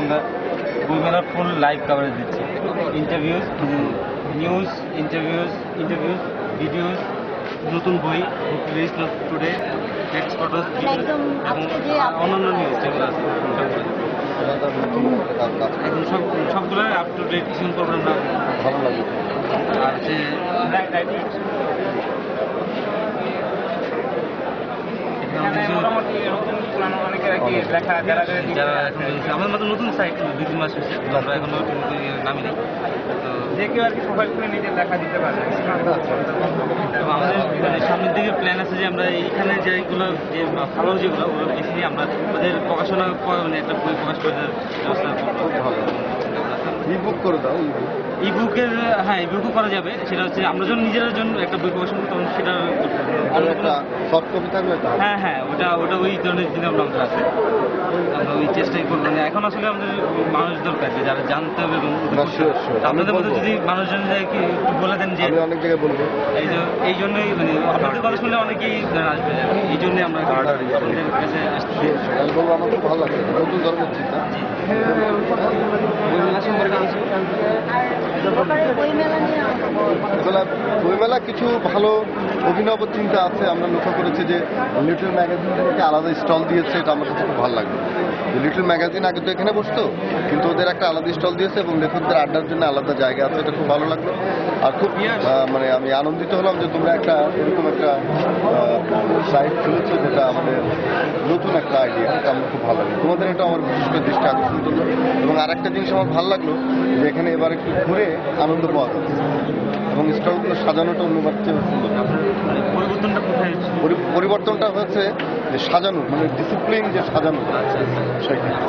আমরা বইমেলার full live coverage দিচ্ছি। Interviews news interviews interviews videos নতুন বই রিলিজ টুডে টেক্সট ফটোস এবং অন্যান্য নিউজ যেগুলো আছে। এখন সব সবগুলো আপ টু ডেট কিছু করব আমরা ভালো লাগে আর যে এখানে যারা এখন আমাদের মতো নতুন সাইট দুই তিন মাস হয়েছে আমরা এখনও নামি নেই তো যে কেউ আর কি প্রোফাইল খুলে নিজের লেখা দিতে পারে। আমাদের মানে সামনের দিকে প্ল্যান আছে যে আমরা এইখানে যেগুলো যে ভালো যেগুলো ওগুলো বেশি আমরা ওদের প্রকাশনা মানে একটা বই প্রকাশ করে ব্যবস্থা করব। ই বুক করে দাও ই বুকের হ্যাঁ ই বুকও করা যাবে। সেটা হচ্ছে আমরা যখন নিজেদের জন্য একটা বই প্রকাশন করতে তখন সেটা করতে হবে। আর একটা সফট কপি থাকলে হ্যাঁ হ্যাঁ ওটা ওটা ওই ধরনের চিন্তা ভাবনা আছে। আমরা ওই চেষ্টাই করব এখন আসলে আমাদের মানুষ দরকার যে যারা জানতে হবে এবং। আপনাদের মধ্যে যদি মানুষজন যায় কি একটু বলে দেন যে অনেক জায়গায় বলব। এই যে এই জন্যই মানে আপনাদের কথা শুনলে অনেকেই আসবে এই জন্যই আমরা। আপনাদের কাছে আসছি। আমি বলব আমার খুব ভালো লাগে। নতুন ধরনের চিন্তা বইমেলা সম্পর্কে কিছু আর ব্যাপারে বইমেলা নিয়ে আমাকে এগুলা বইমেলা কিছু ভালো অভিনব চিন্তা আছে। আমরা লক্ষ্য করেছি যে লিটল ম্যাগাজিন থেকে আলাদা স্টল দিয়েছে, এটা আমার কাছে খুব ভালো লাগল। যে লিটল ম্যাগাজিন আগে তো এখানে বসতো, কিন্তু ওদের একটা আলাদা স্টল দিয়েছে এবং লেখকদের আড্ডার জন্য আলাদা জায়গা আছে, এটা খুব ভালো লাগল। আর খুব মানে আমি আনন্দিত হলাম যে তোমরা একটা এরকম একটা সাইট খুলেছো যেটা আমাদের নতুন একটা আইডিয়া এটা আমার খুব ভালো লাগে তোমাদের এটা আমার বিশেষ করে দৃষ্টি আকর্ষণ করল। এবং আর একটা জিনিস আমার ভালো লাগল, যে এখানে এবার একটু ঘুরে আনন্দ পাওয়া যাচ্ছে। এবং স্টলগুলো সাজানোটা অন্যবার চেয়ে সুন্দর। পরিবর্তনটা কোথায় পরিবর্তনটা হচ্ছে যে সাজানো মানে ডিসিপ্লিন যে সাজানো।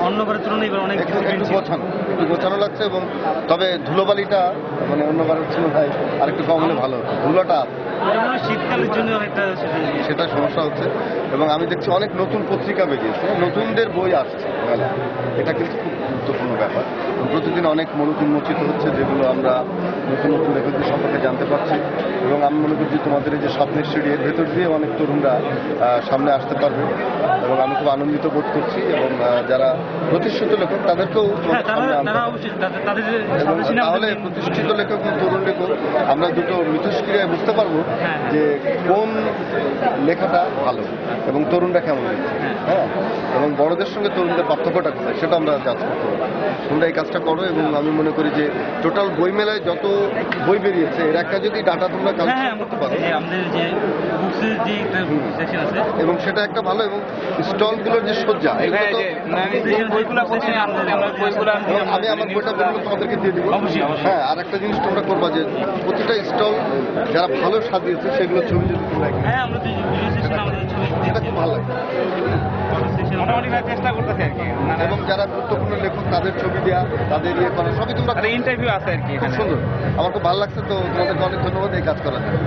অন্যবারের তুলনায় এবার অনেক একটু। গোছানো একটু গোছানো লাগছে এবং তবে ধুলোবালিটা মানে অন্যবারের ছিল ভাই আরেকটু কম হলে ভালো হতো। ধুলোটা শীতকালের জন্য অনেকটা সেটা সমস্যা হচ্ছে। এবং আমি দেখছি অনেক নতুন পত্রিকা বেরিয়েছে। নতুনদের বই আসছে। মেলায়। এটা কিন্তু খুব গুরুত্বপূর্ণ ব্যাপার। প্রতিদিন অনেক মূলক উন্মোচিত হচ্ছে যেগুলো আমরা নতুন নতুন লেখকদের সম্পর্কে জানতে পারছি। এবং আমি মনে করছি তোমাদের এই যে স্বপ্নের সিঁড়ি এর ভেতর দিয়ে অনেক তরুণরা সামনে আসতে পারবে। এবং আমি খুব আনন্দিত বোধ করছি। এবং যারা প্রতিষ্ঠিত লেখক তাদেরকেও হ্যাঁ তাহলে প্রতিষ্ঠিত লেখক তরুণ লেখক আমরা দুটো মিথস্ক্রিয়ায় বুঝতে পারব। যে কোন লেখাটা ভালো এবং তরুণরা কেমন লিখছে হ্যাঁ। এবং বড়দের সঙ্গে তরুণদের পার্থক্যটা কোথায় সেটা আমরা যাচ করতে তোমরা এই কাজটা করো এবং আমি মনে করি যে টোটাল বই মেলায় যত বই বেরিয়েছে এর একটা যদি ডাটা তোমরা হ্যাঁ হ্যাঁ কালেকশন করতে পারো। এবং সেটা একটা ভালো এবং স্টলগুলোর যে সজ্জা এগুলো তো এবং আমি আমার বইটা বেরোলে তোমাদেরকে দিয়ে দিব। হ্যাঁ আর একটা জিনিস তোমরা করবা যে প্রতিটা স্টল যারা ভালো সাজিয়েছে সেগুলো ছবি যদি তোমরা গুরুত্বপূর্ণ লেখক তাদের ছবি দেওয়া তাদের ইয়ে করা সবই তোমরা ইন্টারভিউ আছে আর কি খুব সুন্দর। আমার খুব ভালো লাগছে তো তোমাদেরকে অনেক ধন্যবাদ এই কাজ করার জন্য।